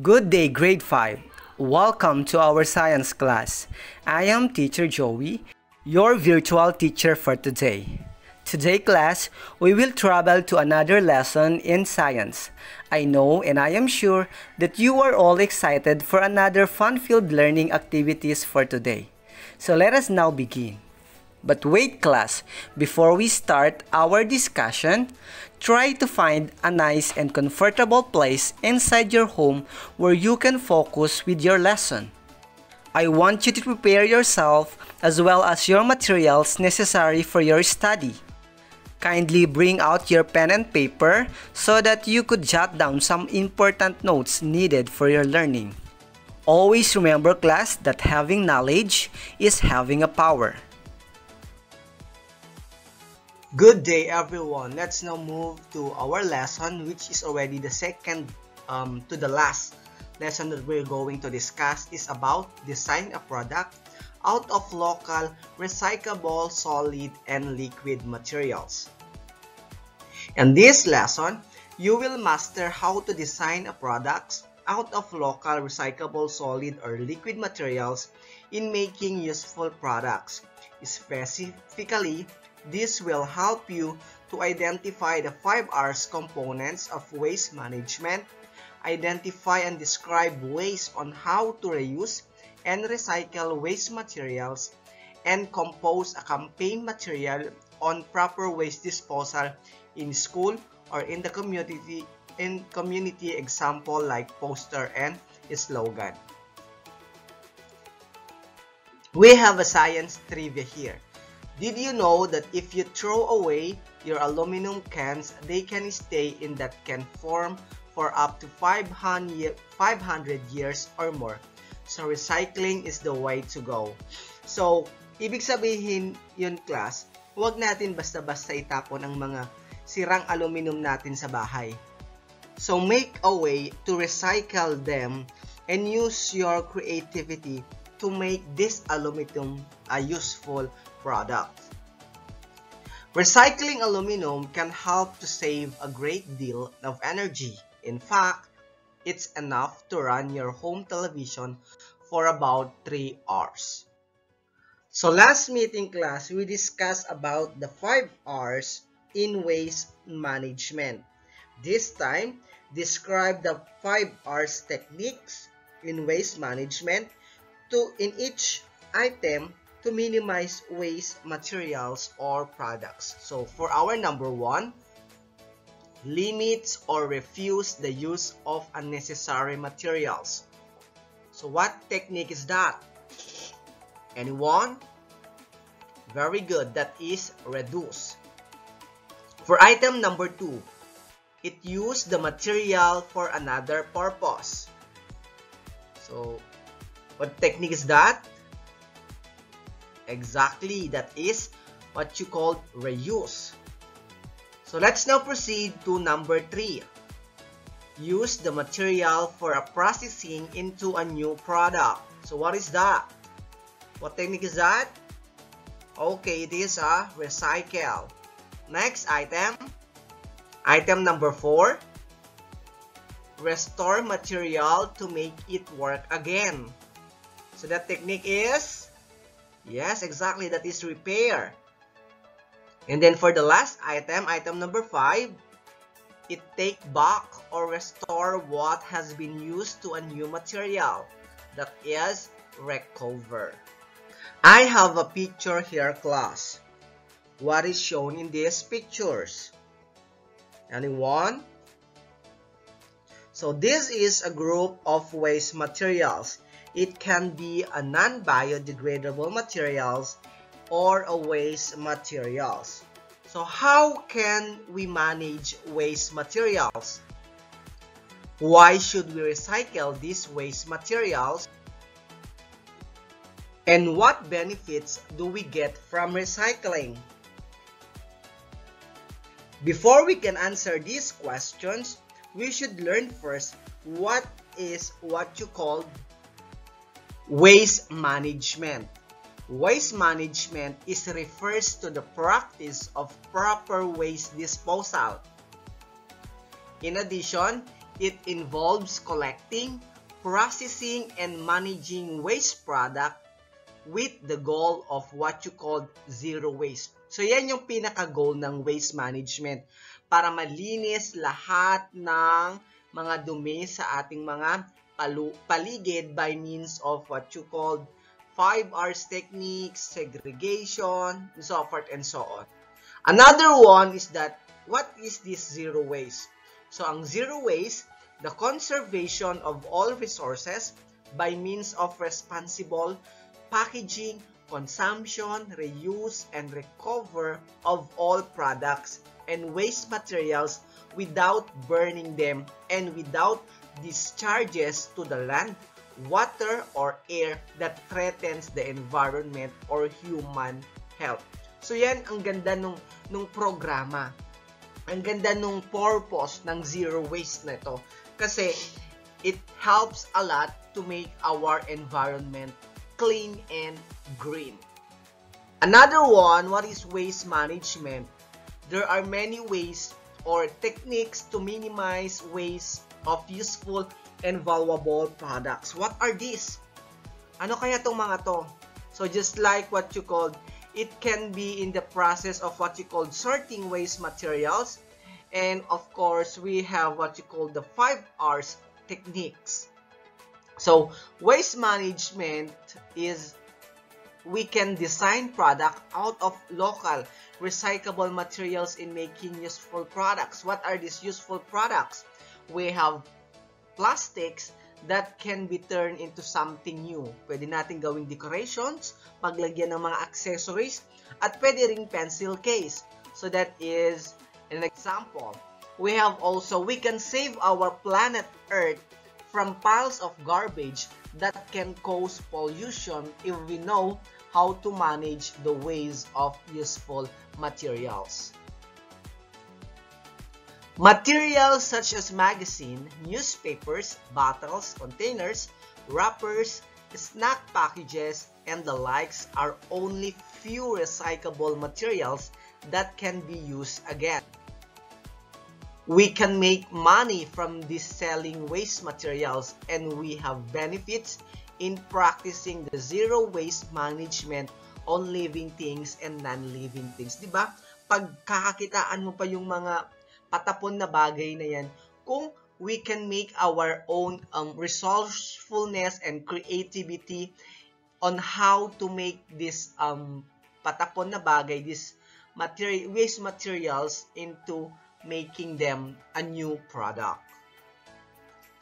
Good day, grade 5. Welcome to our science class. I am teacher Joey, your virtual teacher for today. Today class, we will travel to another lesson in science. I know and I am sure that you are all excited for another fun-filled learning activities for today. So let us now begin. But wait class, before we start our discussion, try to find a nice and comfortable place inside your home where you can focus with your lesson. I want you to prepare yourself as well as your materials necessary for your study. Kindly bring out your pen and paper so that you could jot down some important notes needed for your learning. Always remember class that having knowledge is having a power. Good day everyone. Let's now move to our lesson which is already the second um, to the last lesson that we're going to discuss is about design a product out of local recyclable solid and liquid materials. In this lesson, you will master how to design a product out of local recyclable solid or liquid materials in making useful products. Specifically, this will help you to identify the 5 R's components of waste management, identify and describe ways on how to reuse and recycle waste materials, and compose a campaign material on proper waste disposal in school or in the community in community example like poster and slogan. We have a science trivia here. Did you know that if you throw away your aluminum cans, they can stay in that can form for up to 500, 500 years or more? So recycling is the way to go. So, ibig sabihin yun class, huwag natin basta-basta itapon ang mga sirang aluminum natin sa bahay. So make a way to recycle them and use your creativity to make this aluminum a useful product. Recycling aluminum can help to save a great deal of energy. In fact, it's enough to run your home television for about 3 hours. So last meeting class, we discussed about the 5 R's in waste management. This time, describe the 5 R's techniques in waste management to in each item to minimize waste materials or products. So for our number one, limits or refuse the use of unnecessary materials. So what technique is that? Anyone? Very good. That is reduce. For item number two, it used the material for another purpose. So, what technique is that? Exactly, that is what you call reuse. So let's now proceed to number 3. Use the material for a processing into a new product. So what is that? What technique is that? Okay, it is a recycle. Next item. Item number 4. Restore material to make it work again. So that technique is Yes, exactly. That is repair. And then for the last item, item number 5, it take back or restore what has been used to a new material. That is recover. I have a picture here class. What is shown in these pictures? Anyone? So this is a group of waste materials. It can be a non-biodegradable materials or a waste materials. So how can we manage waste materials? Why should we recycle these waste materials? And what benefits do we get from recycling? Before we can answer these questions, we should learn first what is what you call Waste management. Waste management is refers to the practice of proper waste disposal. In addition, It involves collecting, processing, and managing waste product with the goal of what you call zero waste. So yan yung pinaka-goal ng waste management para malinis lahat ng mga dumi sa ating mga paligid by means of what you call 5 R's techniques, segregation, and so forth and so on. Another one is that, what is this zero waste? So, ang zero waste, the conservation of all resources by means of responsible packaging, consumption, reuse, and recover of all products and waste materials without burning them and without discharges to the land, water, or air that threatens the environment or human health. So yan ang ganda nung, nung programa. Ang ganda nung purpose ng zero waste na ito. Kasi it helps a lot to make our environment clean and green. Another one, what is waste management? There are many ways or techniques to minimize waste of useful and valuable products. What are these? Ano kaya tong mga to? So just like what you called, it can be in the process of what you call sorting waste materials. And of course, we have what you call the 5 R's techniques. So waste management is we can design product out of local recyclable materials in making useful products. What are these useful products? We have plastics that can be turned into something new. Pwede natin gawing decorations, paglagyan ng mga accessories, at pwede ring pencil case. So that is an example. We have also, we can save our planet Earth from piles of garbage that can cause pollution if we know how to manage the waste of useful materials. Materials such as magazine, newspapers, bottles, containers, wrappers, snack packages, and the likes are only few recyclable materials that can be used again. We can make money from these selling waste materials and we have benefits in practicing the zero waste management on living things and non-living things. Diba? Pagkakakitaan mo pa yung mga patapon na bagay na yan kung we can make our own um, resourcefulness and creativity on how to make this um, patapon na bagay, this material, waste materials into making them a new product.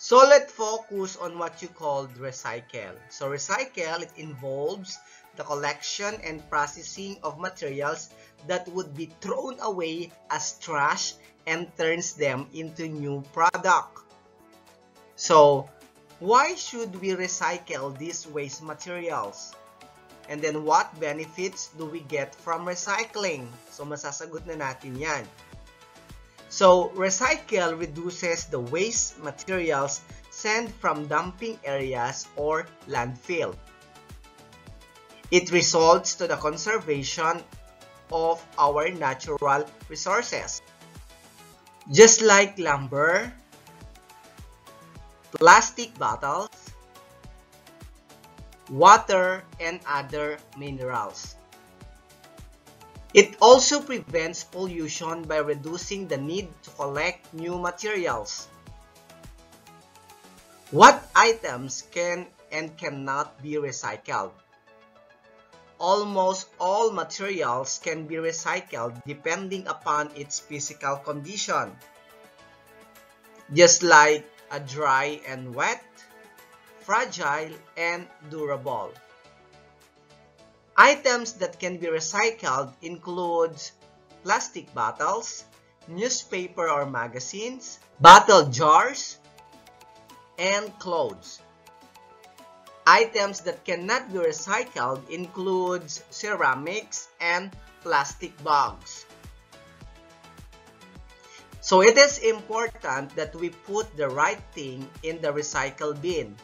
So let's focus on what you call recycle. So recycle, it involves the collection and processing of materials that would be thrown away as trash and turns them into new product. So, why should we recycle these waste materials? And then what benefits do we get from recycling? So, masasagot na natin yan. So, recycle reduces the waste materials sent from dumping areas or landfill. It results to the conservation of our natural resources. Just like lumber, plastic bottles, water, and other minerals. It also prevents pollution by reducing the need to collect new materials. What items can and cannot be recycled? Almost all materials can be recycled depending upon its physical condition. Just like a dry and wet, fragile, and durable. Items that can be recycled include plastic bottles, newspaper or magazines, bottle jars, and clothes. Items that cannot be recycled includes ceramics and plastic bags. So it is important that we put the right thing in the recycle bin.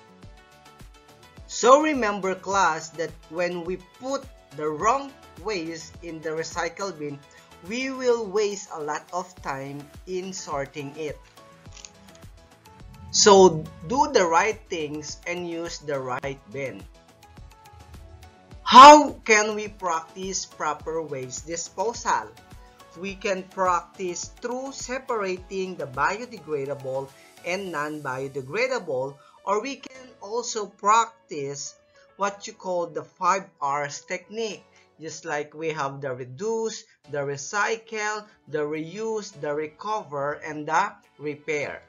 So remember class that when we put the wrong waste in the recycle bin, we will waste a lot of time in sorting it. So do the right things and use the right bin. How can we practice proper waste disposal? We can practice through separating the biodegradable and non-biodegradable or we can also practice what you call the 5 R's technique. Just like we have the reduce, the recycle, the reuse, the recover, and the repair.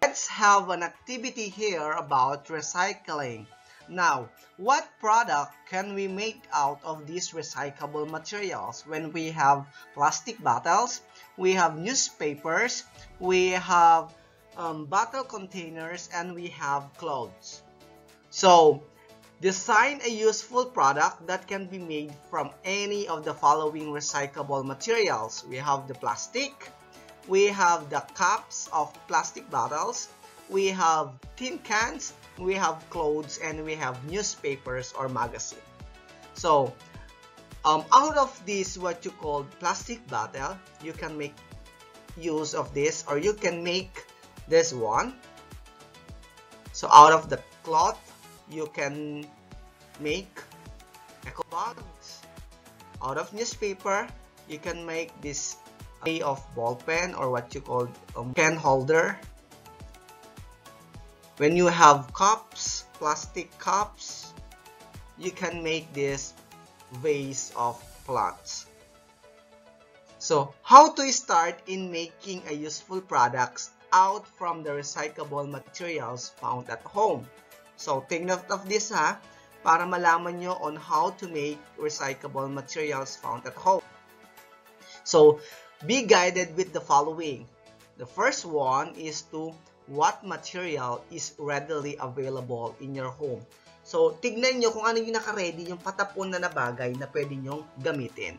Let's have an activity here about recycling. Now, what product can we make out of these recyclable materials when we have plastic bottles, we have newspapers, we have um, bottle containers, and we have clothes. So, design a useful product that can be made from any of the following recyclable materials. We have the plastic, we have the caps of plastic bottles, we have tin cans, we have clothes, and we have newspapers or magazine. So, um, out of this what you call plastic bottle, you can make use of this or you can make this one. So out of the cloth, you can make eco bags. Out of newspaper, you can make this of ball pen or what you call um, pen holder. When you have cups plastic cups you can make this vase of plants. So how to start in making a useful products out from the recyclable materials found at home? So take note of this ha para malaman nyo on how to make recyclable materials found at home. So be guided with the following the first one is to what material is readily available in your home. So, tignan nyo kung ano yung naka-ready, yung patapon na na bagay na pwede nyong gamitin.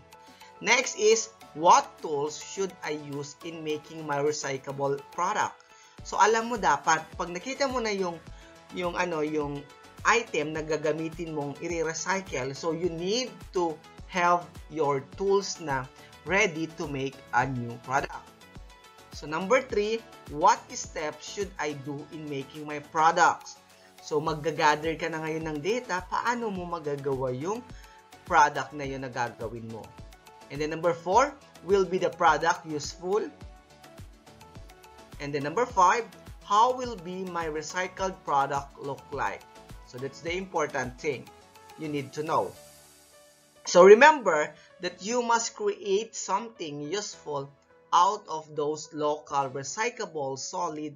Next is, what tools should I use in making my recyclable product? So, alam mo dapat, pag nakita mo na yung, yung ano, yung item na gagamitin mong i-recycle, so you need to have your tools na ready to make a new product. So number three, what steps should I do in making my products? So magga-gather ka na ngayon ng data, paano mo magagawa yung product na yun na gagawin mo? And then number four, will be the product useful? And then number five, how will be my recycled product look like? So that's the important thing you need to know. So remember that you must create something useful out of those local recyclable solid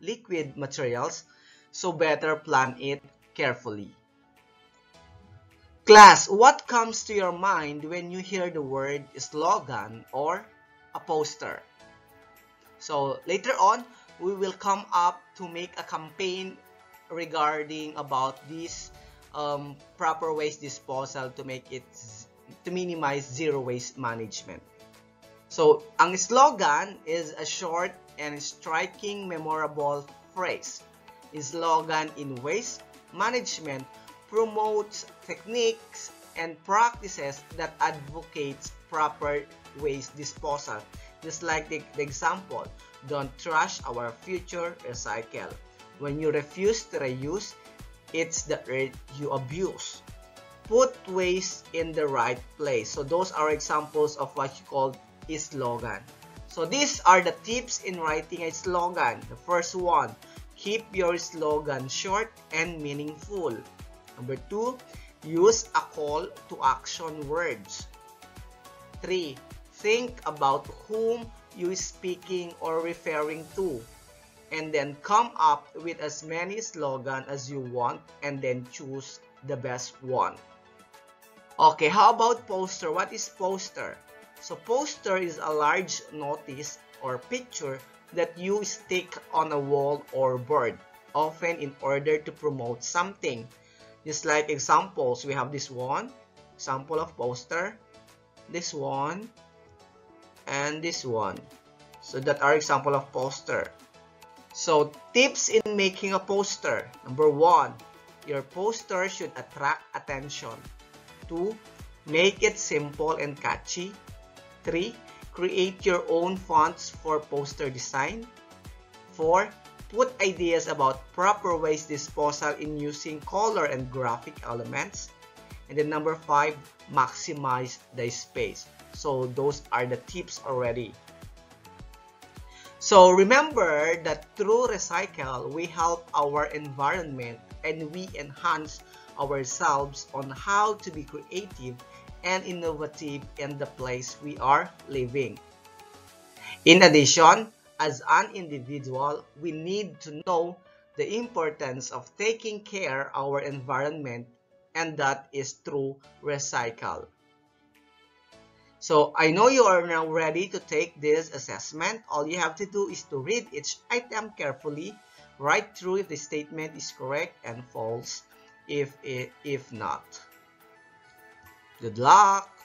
liquid materials, so better plan it carefully. Class, what comes to your mind when you hear the word slogan or a poster? So later on, we will come up to make a campaign regarding about this um, proper waste disposal to make it to minimize zero waste management. So, ang slogan is a short and striking memorable phrase. A Slogan in waste management promotes techniques and practices that advocates proper waste disposal. Just like the, the example, don't trash our future, recycle. When you refuse to reuse, it's the earth you abuse. Put waste in the right place. So those are examples of what you call a slogan. So these are the tips in writing a slogan. The first one, keep your slogan short and meaningful. Number two, use a call to action words. Three, think about whom you are speaking or referring to. And then come up with as many slogan as you want and then choose the best one. Okay, how about poster? What is poster? So poster is a large notice or picture that you stick on a wall or board, often in order to promote something. Just like examples, we have this one, example of poster, this one, and this one. So that are example of poster. So tips in making a poster. Number one, your poster should attract attention. Two, make it simple and catchy. 3. Create your own fonts for poster design. 4. put ideas about proper waste disposal in using color and graphic elements. And then number five, maximize the space. So those are the tips already. So remember that through Recycle, we help our environment and we enhance ourselves on how to be creative and innovative in the place we are living. In addition, as an individual, we need to know the importance of taking care our environment and that is through recycle. So I know you are now ready to take this assessment. All you have to do is to read each item carefully, write through if the statement is correct and false if, if not. Good luck!